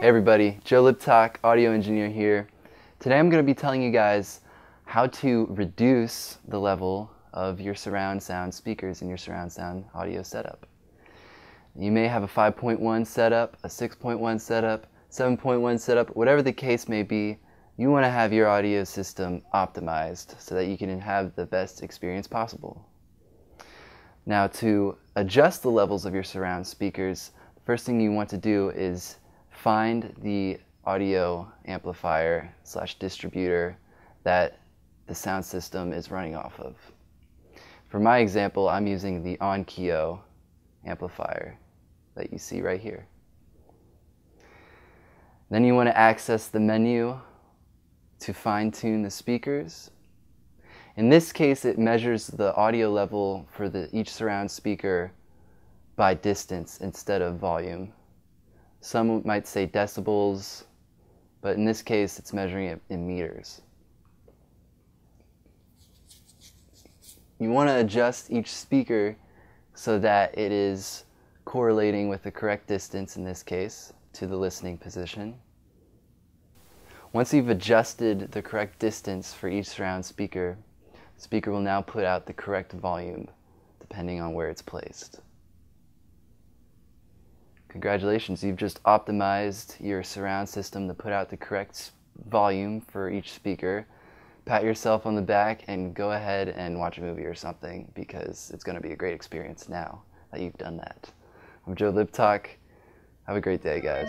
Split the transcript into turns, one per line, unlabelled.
Hey everybody, Joe Liptock, audio engineer here. Today I'm going to be telling you guys how to reduce the level of your surround sound speakers in your surround sound audio setup. You may have a 5.1 setup, a 6.1 setup, 7.1 setup, whatever the case may be, you want to have your audio system optimized so that you can have the best experience possible. Now to adjust the levels of your surround speakers, the first thing you want to do is find the audio amplifier slash distributor that the sound system is running off of. For my example, I'm using the Onkyo amplifier that you see right here. Then you want to access the menu to fine tune the speakers. In this case, it measures the audio level for the, each surround speaker by distance instead of volume. Some might say decibels, but in this case, it's measuring it in meters. You want to adjust each speaker so that it is correlating with the correct distance in this case to the listening position. Once you've adjusted the correct distance for each surround speaker, speaker will now put out the correct volume depending on where it's placed. Congratulations, you've just optimized your surround system to put out the correct volume for each speaker. Pat yourself on the back and go ahead and watch a movie or something because it's going to be a great experience now that you've done that. I'm Joe Liptock. Have a great day, guys.